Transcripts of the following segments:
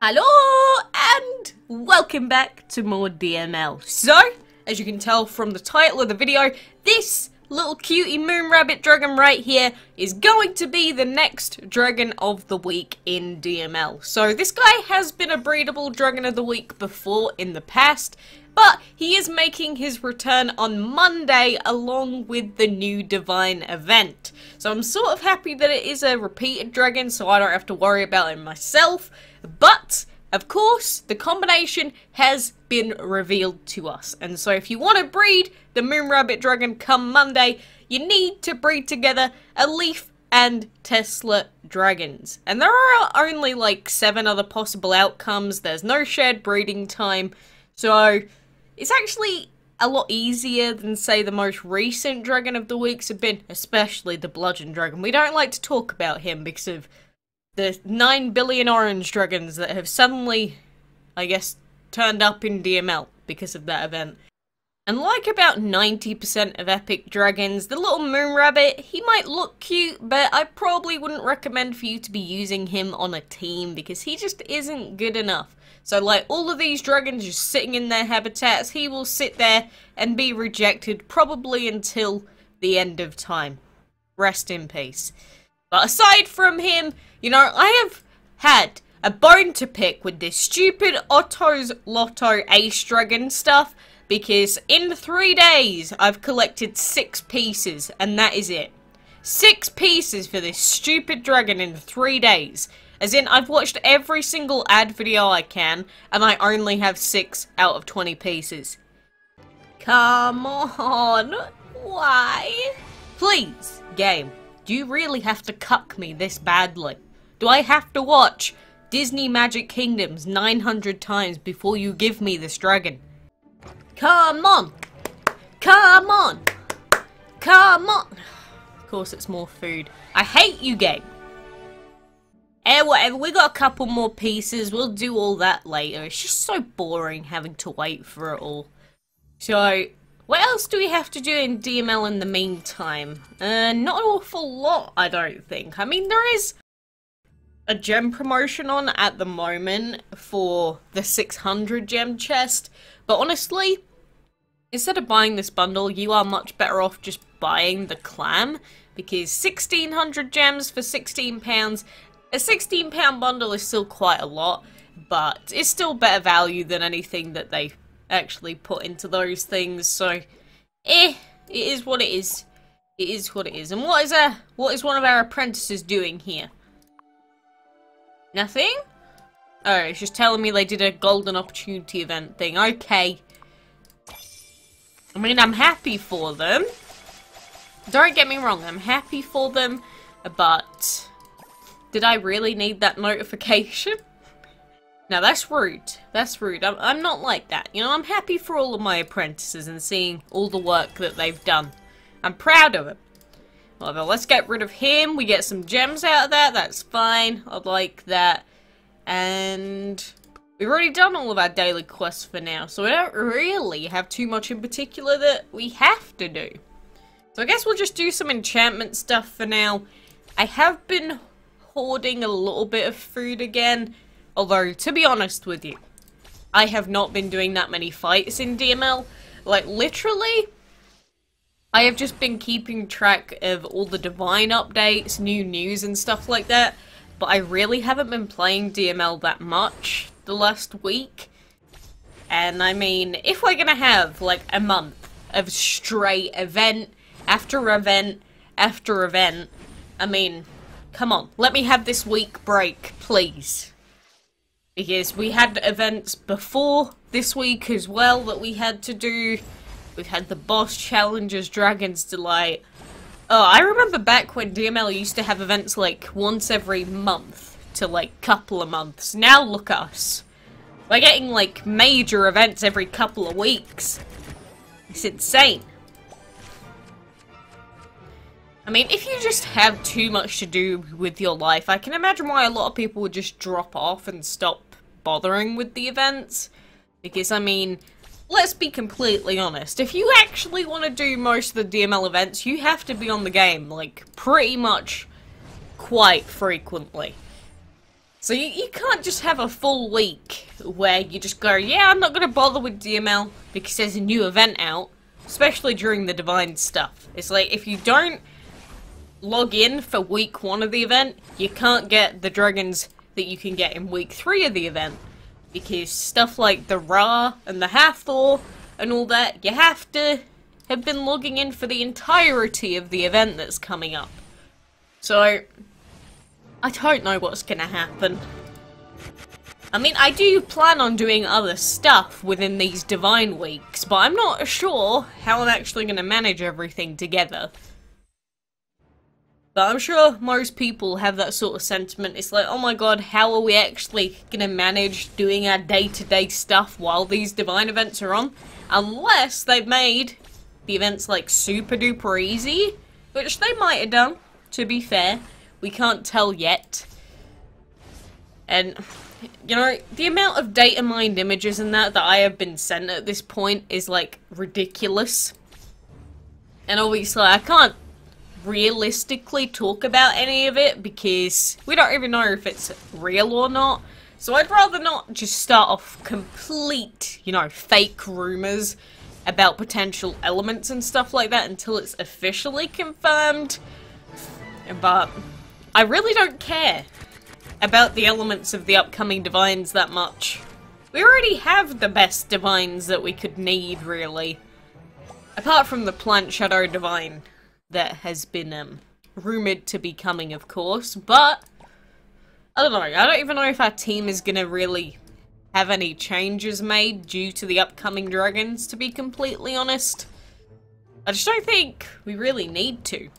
Hello and welcome back to more DML. So, as you can tell from the title of the video, this little cutie moon rabbit dragon right here is going to be the next dragon of the week in DML. So this guy has been a breedable dragon of the week before in the past, but he is making his return on Monday along with the new Divine event. So I'm sort of happy that it is a repeated dragon so I don't have to worry about it myself. But, of course, the combination has been revealed to us. And so if you want to breed the Moon Rabbit Dragon come Monday, you need to breed together a Leaf and Tesla dragons. And there are only like seven other possible outcomes. There's no shared breeding time. So it's actually a lot easier than say the most recent dragon of the weeks have been, especially the bludgeon dragon. We don't like to talk about him because of the 9 billion orange dragons that have suddenly, I guess, turned up in DML because of that event. And like about 90% of epic dragons, the little moon rabbit, he might look cute, but I probably wouldn't recommend for you to be using him on a team because he just isn't good enough. So like all of these dragons just sitting in their habitats, he will sit there and be rejected probably until the end of time. Rest in peace. But aside from him, you know, I have had a bone to pick with this stupid Otto's Lotto Ace Dragon stuff because in three days I've collected six pieces and that is it. Six pieces for this stupid dragon in three days. As in, I've watched every single ad video I can, and I only have 6 out of 20 pieces. Come on, why? Please, game, do you really have to cuck me this badly? Do I have to watch Disney Magic Kingdoms 900 times before you give me this dragon? Come on! Come on! Come on! Of course it's more food. I hate you, game! Eh, whatever, we got a couple more pieces, we'll do all that later. It's just so boring having to wait for it all. So, what else do we have to do in DML in the meantime? Uh, not an awful lot, I don't think. I mean, there is a gem promotion on at the moment for the 600 gem chest, but honestly, instead of buying this bundle, you are much better off just buying the clam, because 1600 gems for 16 pounds, a 16 pound bundle is still quite a lot, but it's still better value than anything that they actually put into those things, so eh, it is what it is. It is what it is. And what is a what is one of our apprentices doing here? Nothing? Oh, it's just telling me they did a golden opportunity event thing. Okay. I mean, I'm happy for them. Don't get me wrong, I'm happy for them, but did I really need that notification? Now that's rude. That's rude. I'm, I'm not like that. You know, I'm happy for all of my apprentices and seeing all the work that they've done. I'm proud of it. Well, let's get rid of him. We get some gems out of that. That's fine. I'd like that. And we've already done all of our daily quests for now. So we don't really have too much in particular that we have to do. So I guess we'll just do some enchantment stuff for now. I have been hoarding a little bit of food again. Although, to be honest with you, I have not been doing that many fights in DML. Like, literally, I have just been keeping track of all the Divine updates, new news and stuff like that. But I really haven't been playing DML that much the last week. And I mean, if we're gonna have, like, a month of straight event after event after event, I mean, come on, let me have this week break, please because we had events before this week as well that we had to do. We've had the boss challenges, Dragon's Delight. Oh, I remember back when DML used to have events like once every month to like couple of months. Now look us. We're getting like major events every couple of weeks. It's insane. I mean, if you just have too much to do with your life, I can imagine why a lot of people would just drop off and stop bothering with the events. Because, I mean, let's be completely honest. If you actually want to do most of the DML events, you have to be on the game, like, pretty much quite frequently. So you, you can't just have a full week where you just go, yeah, I'm not going to bother with DML because there's a new event out, especially during the Divine stuff. It's like, if you don't log in for week one of the event, you can't get the dragons that you can get in week three of the event. Because stuff like the Ra and the Hathor and all that, you have to have been logging in for the entirety of the event that's coming up. So, I don't know what's gonna happen. I mean, I do plan on doing other stuff within these Divine Weeks, but I'm not sure how I'm actually gonna manage everything together. But I'm sure most people have that sort of sentiment. It's like, oh my god, how are we actually gonna manage doing our day-to-day -day stuff while these Divine events are on? Unless they've made the events like super duper easy, which they might have done, to be fair. We can't tell yet. And, you know, the amount of data mined images and that that I have been sent at this point is, like, ridiculous. And obviously, I can't realistically talk about any of it because we don't even know if it's real or not. So I'd rather not just start off complete, you know, fake rumors about potential elements and stuff like that until it's officially confirmed. But I really don't care about the elements of the upcoming Divines that much. We already have the best Divines that we could need, really. Apart from the Plant Shadow Divine that has been um, rumoured to be coming, of course, but... I don't know, I don't even know if our team is gonna really have any changes made due to the upcoming dragons, to be completely honest. I just don't think we really need to.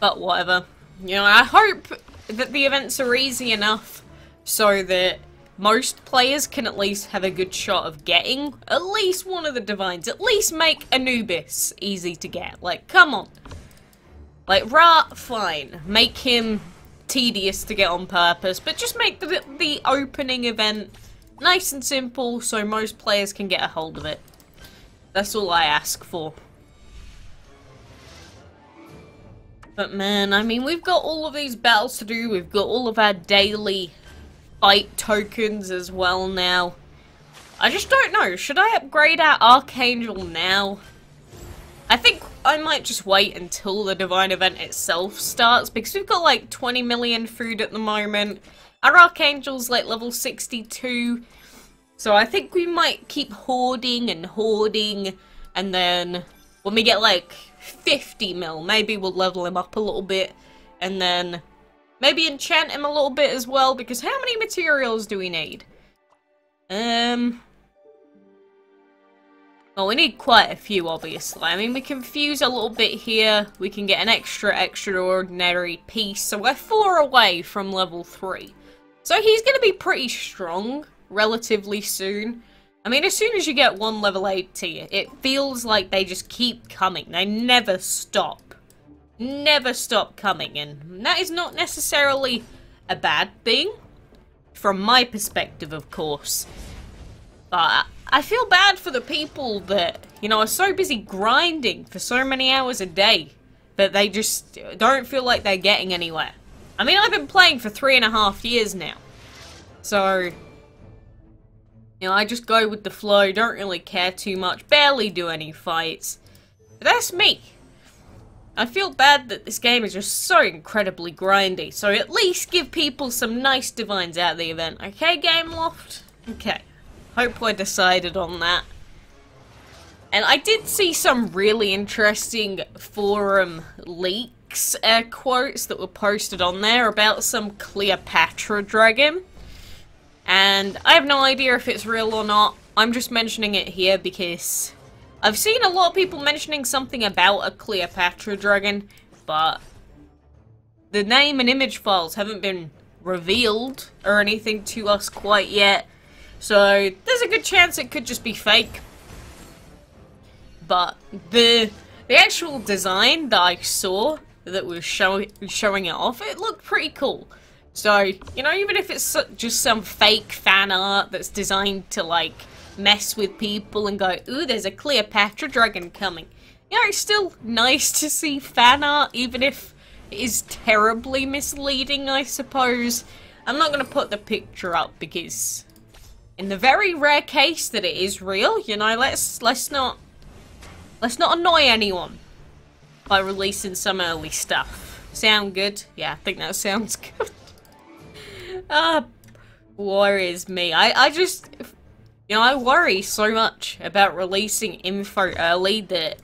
But whatever. You know, I hope that the events are easy enough so that most players can at least have a good shot of getting at least one of the divines. At least make Anubis easy to get. Like, come on. Like, Ra, fine. Make him tedious to get on purpose, but just make the, the opening event nice and simple so most players can get a hold of it. That's all I ask for. But man, I mean, we've got all of these battles to do. We've got all of our daily fight tokens as well now. I just don't know. Should I upgrade our Archangel now? I think I might just wait until the Divine Event itself starts, because we've got like 20 million food at the moment. Our Archangel's like level 62, so I think we might keep hoarding and hoarding, and then when we get like 50 mil, maybe we'll level him up a little bit, and then maybe enchant him a little bit as well, because how many materials do we need? Um, well, we need quite a few, obviously. I mean, we can fuse a little bit here. We can get an extra extraordinary piece. So we're four away from level three. So he's going to be pretty strong relatively soon. I mean, as soon as you get one level 8 tier, it feels like they just keep coming. They never stop. Never stop coming. And that is not necessarily a bad thing. From my perspective, of course. But I feel bad for the people that, you know, are so busy grinding for so many hours a day that they just don't feel like they're getting anywhere. I mean, I've been playing for three and a half years now. So, you know, I just go with the flow, don't really care too much, barely do any fights. But that's me. I feel bad that this game is just so incredibly grindy, so at least give people some nice divines out of the event, okay, Gameloft? Okay. Hope we're decided on that. And I did see some really interesting forum leaks, air quotes, that were posted on there about some Cleopatra dragon. And I have no idea if it's real or not. I'm just mentioning it here because I've seen a lot of people mentioning something about a Cleopatra dragon, but the name and image files haven't been revealed or anything to us quite yet. So there's a good chance it could just be fake. But the the actual design that I saw that was show, showing it off, it looked pretty cool. So, you know, even if it's just some fake fan art that's designed to, like, mess with people and go, ooh, there's a Cleopatra dragon coming. You know, it's still nice to see fan art, even if It is terribly misleading, I suppose. I'm not going to put the picture up because in the very rare case that it is real, you know, let's let's not let's not annoy anyone by releasing some early stuff. Sound good? Yeah, I think that sounds good. Ah, uh, worries me. I I just you know, I worry so much about releasing info early that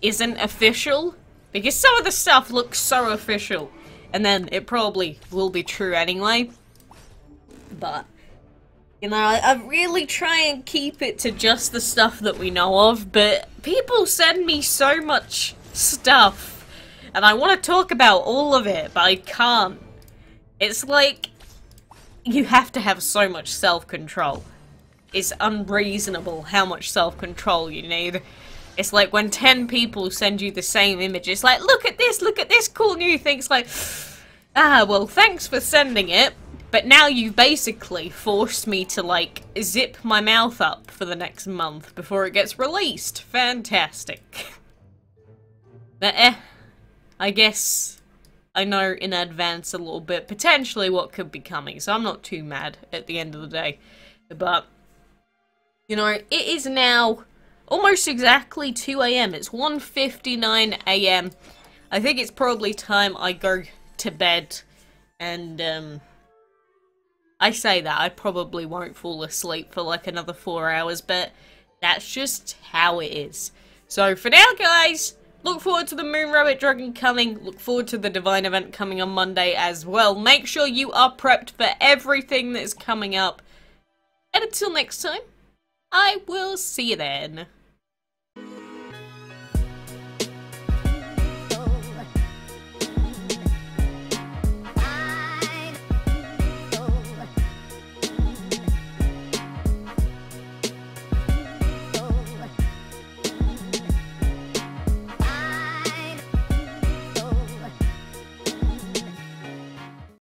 isn't official because some of the stuff looks so official and then it probably will be true anyway. But you know, I, I, really try and keep it to just the stuff that we know of, but people send me so much stuff, and I want to talk about all of it, but I can't. It's like, you have to have so much self-control. It's unreasonable how much self-control you need. It's like when 10 people send you the same image, it's like, look at this, look at this cool new thing. It's like, ah, well, thanks for sending it, but now you've basically forced me to, like, zip my mouth up for the next month before it gets released. Fantastic. but eh, I guess I know in advance a little bit potentially what could be coming, so I'm not too mad at the end of the day. But, you know, it is now almost exactly 2am. It's 1.59am. I think it's probably time I go to bed and, um, I say that, I probably won't fall asleep for like another four hours, but that's just how it is. So for now, guys, look forward to the Moon Rabbit Dragon coming. Look forward to the Divine event coming on Monday as well. Make sure you are prepped for everything that's coming up. And until next time, I will see you then.